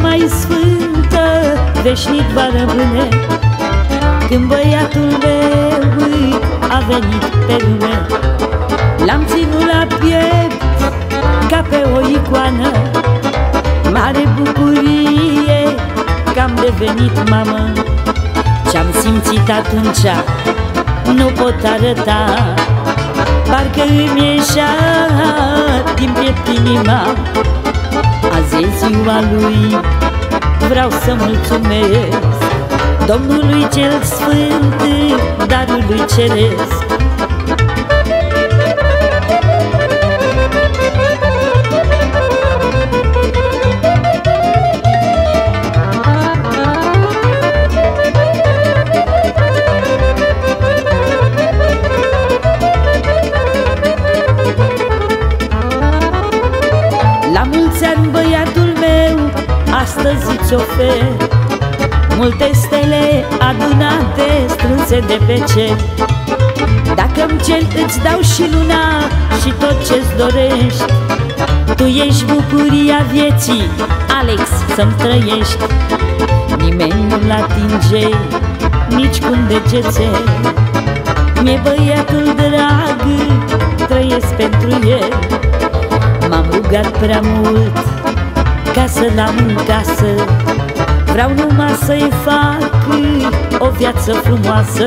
Mai sfântă veșnic va rămâne. Când băiatul meu a venit pe lume L-am ținut la piept ca pe o icoană. Mare bucurie că am devenit mamă. Ce-am simțit atunci nu pot arăta. Parcă îmi ieșea din piept inima. Azi e ziua lui, vreau să mulțumesc Domnului cel Sfânt, darul lui ceresc astăzi îți ofer Multe stele adunate, strânse de pe cer Dacă-mi cer, îți dau și luna și tot ce-ți dorești. Tu ești bucuria vieții, Alex, să-mi trăiești. Nimeni nu-l atinge, nici cu un degețel Mi-e băiatul drag, trăiesc pentru el. M-am rugat prea mult ca să-l am în casă. Vreau numai să-i fac o viață frumoasă.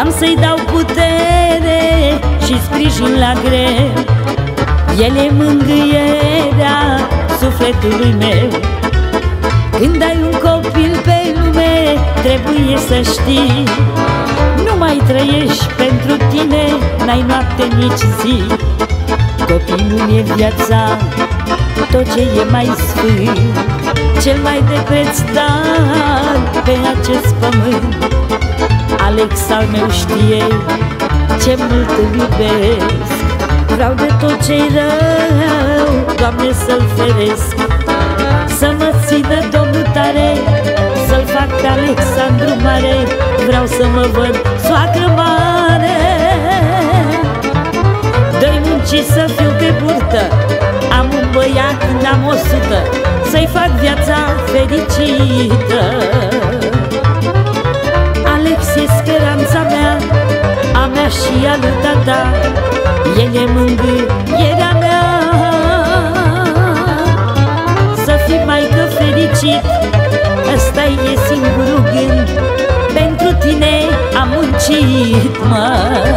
Am să-i dau putere și sprijin la greu. El e mângâierea sufletului meu. Când ai un copil pe lume, trebuie să știi. Nu mai trăiești pentru tine, n-ai noapte nici zi. Copilul e viața, tot ce e mai sfânt. Cel mai de preț dar pe acest pământ. Alex al meu știe ce mult îl iubesc. Vreau de tot ce-i rău, Doamne, să-l feresc. Să mă țină Domnul tare, să-l fac pe Alexandru mare. Vreau să mă văd soacră mare. Dă-i munci să fiu pe burtă Am un băiat, n-am o sută. Să-i fac viața fericită mea și a lui tata El e mângâierea mea. Să fii mai că fericit ăsta e singurul gând. Pentru tine am muncit, mă